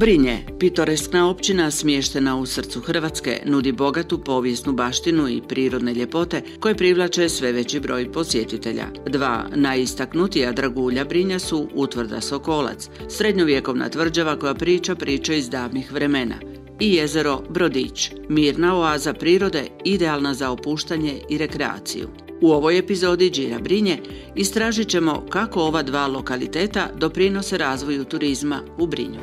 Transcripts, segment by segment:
Brinje, pitoreskna općina smještena u srcu Hrvatske, nudi bogatu povijesnu baštinu i prirodne ljepote koje privlače sve veći broj posjetitelja. Dva najistaknutija dragulja Brinja su Utvrda Sokolac, srednjovjekovna tvrđava koja priča priče iz davnih vremena, i jezero Brodić, mirna oaza prirode idealna za opuštanje i rekreaciju. U ovoj epizodi Đira Brinje istražit ćemo kako ova dva lokaliteta doprinose razvoju turizma u Brinju.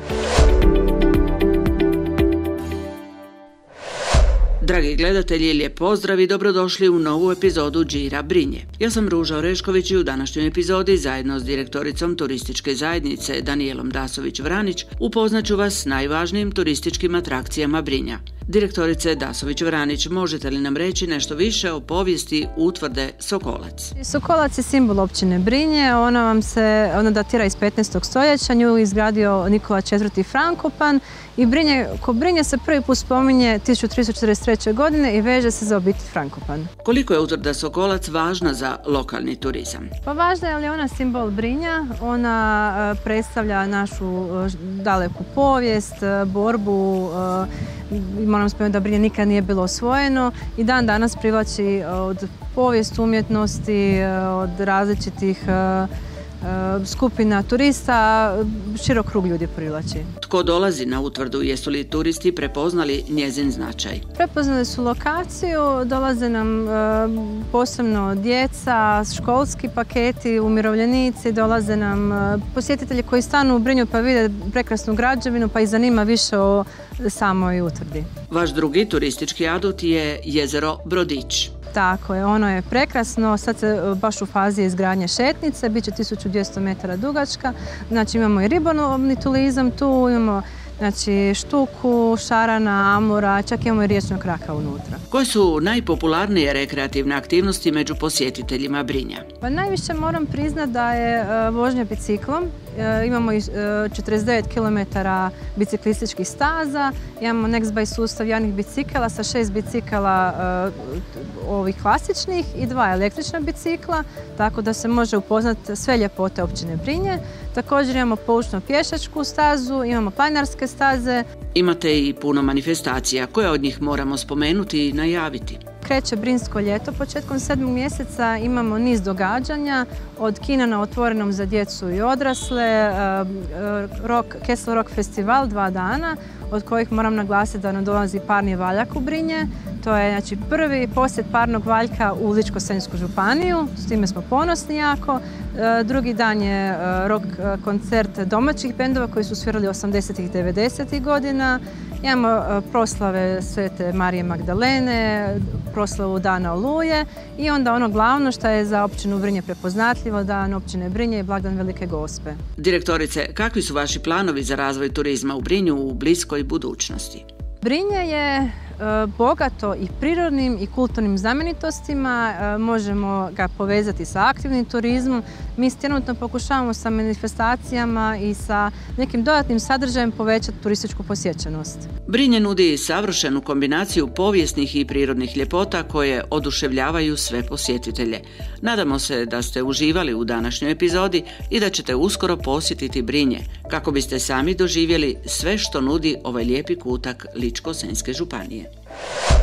Dragi gledatelji, lijep pozdrav i dobrodošli u novu epizodu Džira Brinje. Ja sam Ruža Orešković i u današnjoj epizodi zajedno s direktoricom turističke zajednice Danielom Dasović-Vranić upoznaću vas s najvažnijim turističkim atrakcijama Brinja. Direktorice Dasović-Vranić, možete li nam reći nešto više o povijesti utvrde Sokolac? Sokolac je simbol općine Brinje, ona vam se, ona datira iz 15. stoljeća, nju izgradio Nikola IV. Frankopan i Brinje, ko Brinje se prvi put spominje 1343. godine i veže se za obitelj Frankopan. Koliko je utvrda Sokolac važna za lokalni turizam? Pa važna je li ona simbol Brinja, ona e, predstavlja našu e, daleku povijest, e, borbu, moram spomenuti da Brinje nikad nije bilo osvojeno i dan danas privlači od povijest umjetnosti, od različitih skupina turista, širok krug ljudi privlači. Tko dolazi na utvrdu, jesu li turisti prepoznali njezin značaj? Prepoznali su lokaciju, dolaze nam e, posebno djeca, školski paketi, umirovljenici, dolaze nam e, posjetitelji koji stanu u Brinju pa vide prekrasnu građevinu pa ih zanima više o samoj utvrdi. Vaš drugi turistički adut je jezero Brodić. Tako je, ono je prekrasno, sad se e, baš u fazi izgradnje šetnice, bit će 1200 metara dugačka, znači imamo i ribolovni turizam tu, imamo Znači štuku, šarana, amura, čak imamo i riječnog kraka unutra. Koje su najpopularnije rekreativne aktivnosti među posjetiteljima Brinja? Pa najviše moram priznati da je e, vožnja biciklom. E, imamo 49 km biciklističkih staza, imamo Nextby sustav javnih bicikala sa šest bicikala e, ovih klasičnih i dva električna bicikla, tako da se može upoznati sve ljepote općine Brinje. Također imamo poučno pješačku stazu, imamo planarske staze. Imate i puno manifestacija koje od njih moramo spomenuti i najaviti. Kreće Brinsko ljeto početkom sedmog mjeseca, imamo niz događanja od kina na otvorenom za djecu i odrasle, eh, rock, Kessel Rock festival dva dana, od kojih moram naglasiti da nam dolazi parni valjak u Brinje. To je znači, prvi posjet parnog valjka u Ličko-senjsku županiju, s time smo ponosni jako. E, drugi dan je e, rock e, koncert domaćih bendova koji su svirali 80. i 90. godina. Imamo proslave Svete Marije Magdalene, proslavu Dana Oluje i onda ono glavno što je za općinu Brinje prepoznatljivo, dan općine Brinje i blagdan Velike Gospe. Direktorice, kakvi su vaši planovi za razvoj turizma u Brinju u bliskoj budućnosti? Brinje je E, bogato i prirodnim i kulturnim znamenitostima, e, možemo ga povezati sa aktivnim turizmom. Mi trenutno pokušavamo sa manifestacijama i sa nekim dodatnim sadržajem povećati turističku posjećenost. Brinje nudi savršenu kombinaciju povijesnih i prirodnih ljepota koje oduševljavaju sve posjetitelje. Nadamo se da ste uživali u današnjoj epizodi i da ćete uskoro posjetiti Brinje kako biste sami doživjeli sve što nudi ovaj lijepi kutak Ličko-Senjske županije. you